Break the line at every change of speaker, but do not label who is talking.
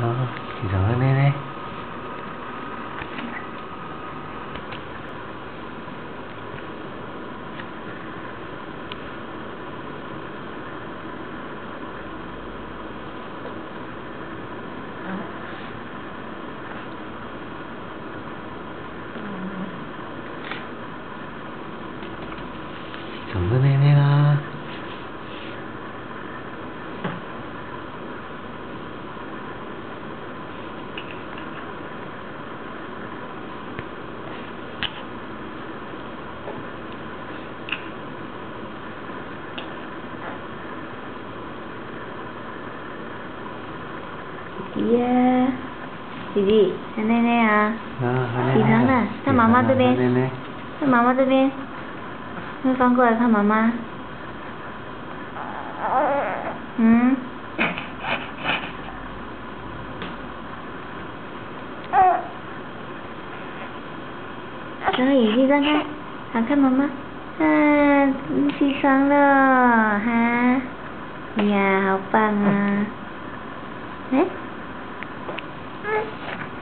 ああ、嫌わねね。嫌ねえね。
弟弟呀，弟弟，喊奶奶啊！
啊，
起床了，看妈妈这边。看妈妈这边，快翻过来看妈妈。嗯？睁开眼睛，张开，好看妈妈。啊，你起床了，哈？呀，好棒啊！哎？Thank you.